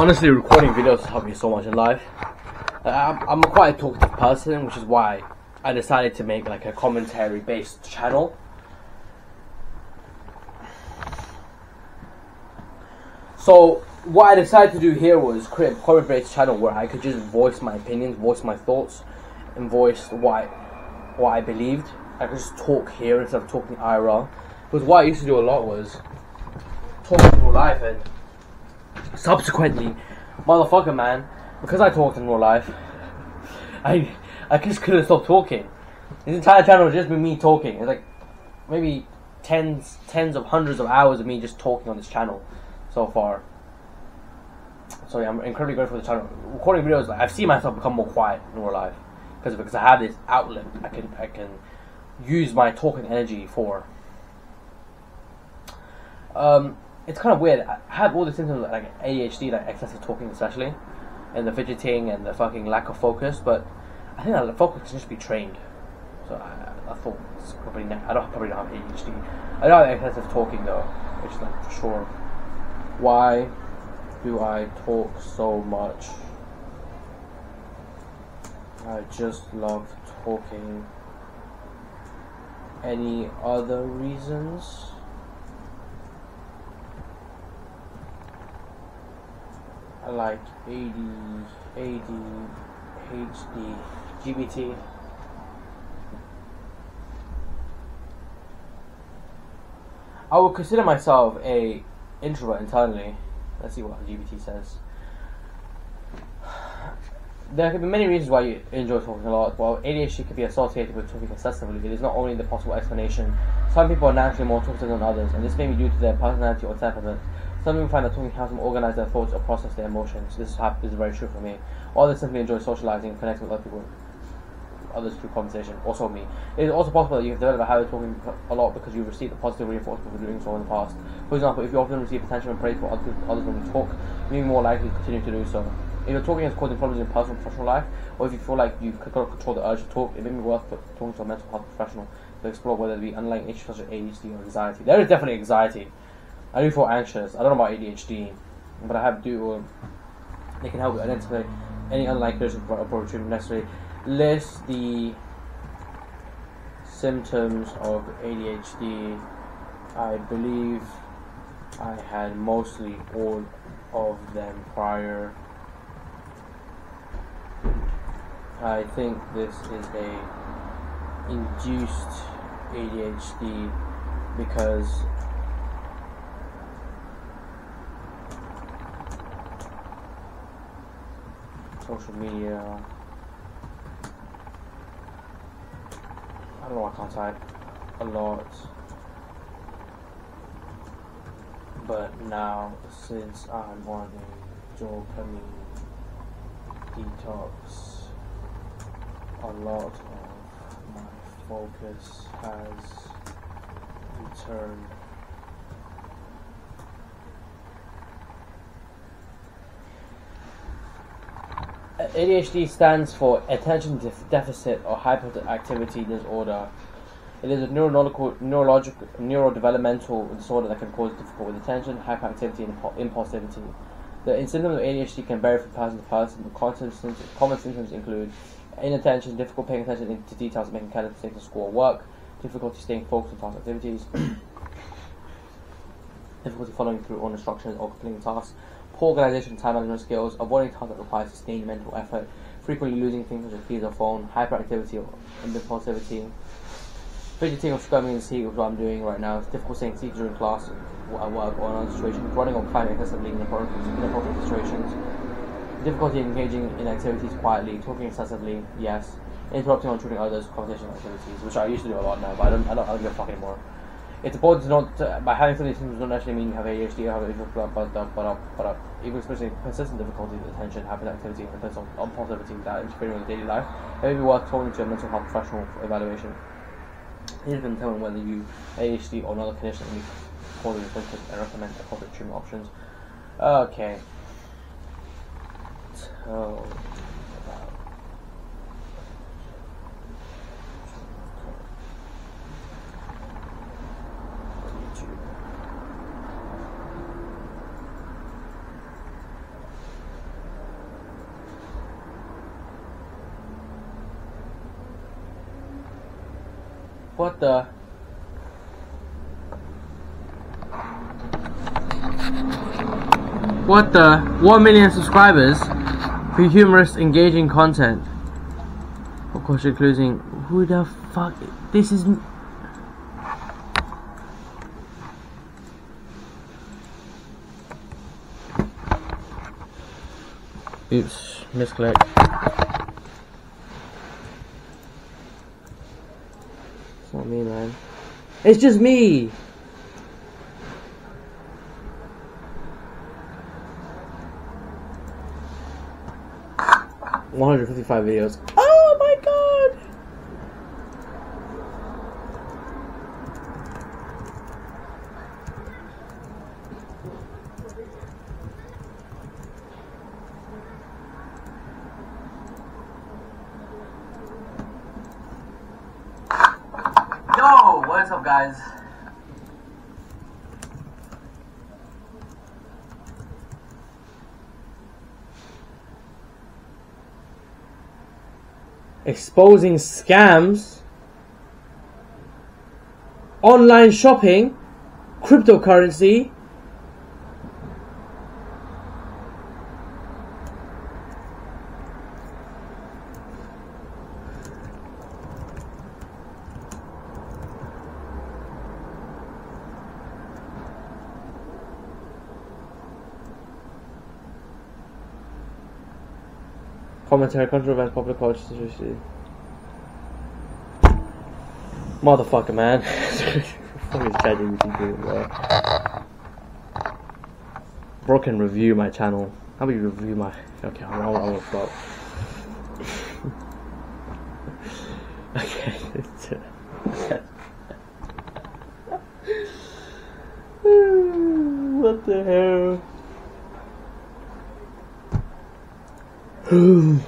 honestly, recording videos has helped me so much in life. Uh, I'm, I'm a quite talkative person, which is why I decided to make like a commentary based channel. So what I decided to do here was create a comment based channel where I could just voice my opinions, voice my thoughts, and voice what I, what I believed. I could just talk here instead of talking IRL. Because what I used to do a lot was talk real life and subsequently, motherfucker man, because I talked in real life, I I just couldn't stop talking. This entire channel has just been me talking. It's like maybe tens tens of hundreds of hours of me just talking on this channel so far. So yeah, I'm incredibly grateful for the channel. Recording videos, like, I've seen myself become more quiet in real life because because I have this outlet. I can I can use my talking energy for. Um, it's kind of weird. I have all the symptoms of, like ADHD, like excessive talking, especially, and the fidgeting and the fucking lack of focus. But I think that focus can just be trained. So I, I thought it's probably ne- I don't probably don't have ADHD. I don't have excessive talking though, which is for sure. Why do I talk so much? I just love talking. Any other reasons? Like AD, AD, HD, GBT. I would consider myself a introvert internally. Let's see what GBT says. There could be many reasons why you enjoy talking a lot. While ADHD could be associated with talking excessively, it is not only the possible explanation. Some people are naturally more talkative than others, and this may be due to their personality or temperament. Some people find that talking helps them organize their thoughts or process their emotions. This is, very true for me. Others simply enjoy socializing and connecting with other people, others through conversation. Also me. It is also possible that you have developed a habit of talking a lot because you've received a positive reinforcement for doing so in the past. For example, if you often receive attention and praise for others, when you talk, you may be more likely to continue to do so. If your talking is causing problems in personal and professional life, or if you feel like you cannot control the urge to talk, it may be worth talking to a mental health professional to explore whether it be underlying issues such as ADHD or anxiety. There is definitely anxiety. I do feel anxious. I don't know about ADHD, but I have do. Uh, they can help identify any approach treatment necessary. List the symptoms of ADHD. I believe I had mostly all of them prior. I think this is a induced ADHD because social media. I don't know. I can't type a lot, but now since I'm on a dopamine detox, a lot of my focus has returned. ADHD stands for Attention Def- Deficit or Hyperactivity Disorder. It is a neurological, neurological, neurodevelopmental disorder that can cause difficulty with attention, hyperactivity, and impu- impulsivity. The symptoms of ADHD can vary from person to person, but common symptoms, common symptoms include inattention, difficult paying attention to details, making careless mistakes in school or work, difficulty staying focused on task activities, difficulty following through on instructions or completing tasks, poor organization and time management skills, avoiding tasks that require sustained mental effort, frequently losing things such as keys or phone, hyperactivity or impulsivity, fidgeting or scrubbing in the seat, is what I'm doing right now, it's difficult staying seated during class, at work, or in other situations, running or climbing excessively in inappropriate situations, difficulty engaging in activities quietly, talking excessively, yes, interrupting or intruding others' conversational activities, which I used to do a lot now, but I don't, I don't, I don't give a fuck anymore. It's important to not, by having some of symptoms don't necessarily mean you have ADHD or have but even especially persistent difficulty with attention, hyperactivity, and personal impulsivity that interfering with daily life, it may be worth talking to a mental health professional for evaluation. Here's can determine whether you ADHD or another condition that needs causing symptoms and recommend appropriate treatment options. Okay. So What the? What the? 1 million subscribers for humorous, engaging content. Of course, you're including who the fuck? This is. Oops, misclick. It's not me, man. It's just me! One hundred fifty-five videos. Oh, what's up, guys? Exposing scams, online shopping, cryptocurrency. Commentary, controversial, popular culture. Motherfucker, man. Fucking ChatGPT, bro. Bro can review my channel. How about you review my. Okay, I'm, I'm, I'm gonna stop. okay. what the hell? Ooh.